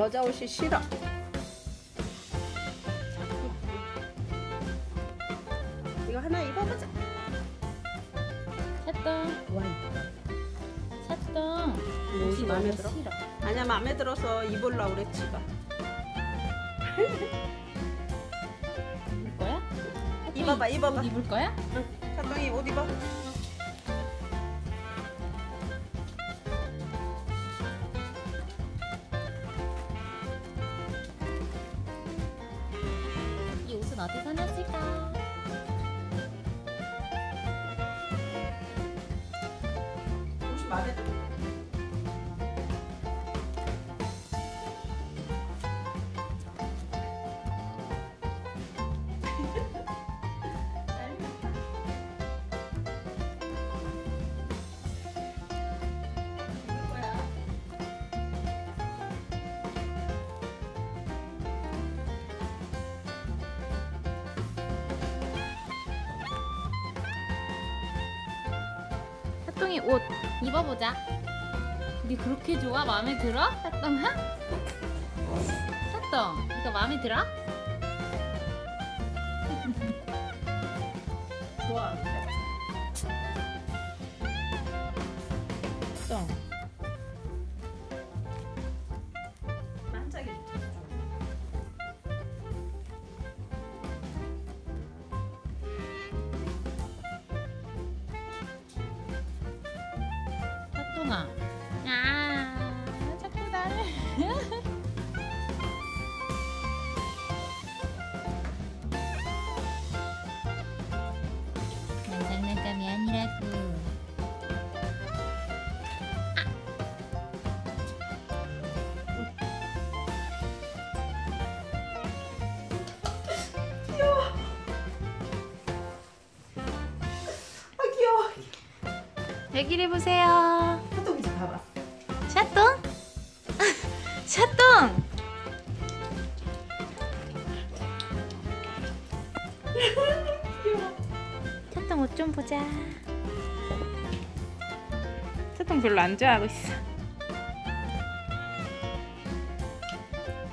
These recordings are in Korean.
여자 옷이 싫어. 이거 하나 입어보자. 샀던 와, 샀던 옷이 마음에 들어? 싫어. 아니야 마음에 들어서 입으려고 그랬지가. 입을 거야? 입어봐, 입어봐. 옷 입을 거야? 응. 사동이 옷 입어. 어디서 났을까? 옷이 마음 사똥이 옷 입어보자. 우리 그렇게 좋아? 마음에 들어? 사똥아? 사똥 이거 마음에 들어? 좋아 사똥아 얘기를 해보세요 사동이 좀 봐봐. 샤똥? 샤똥! 샤똥 옷 좀 보자 샤똥 별로 안 좋아하고 있어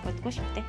벗고 싶대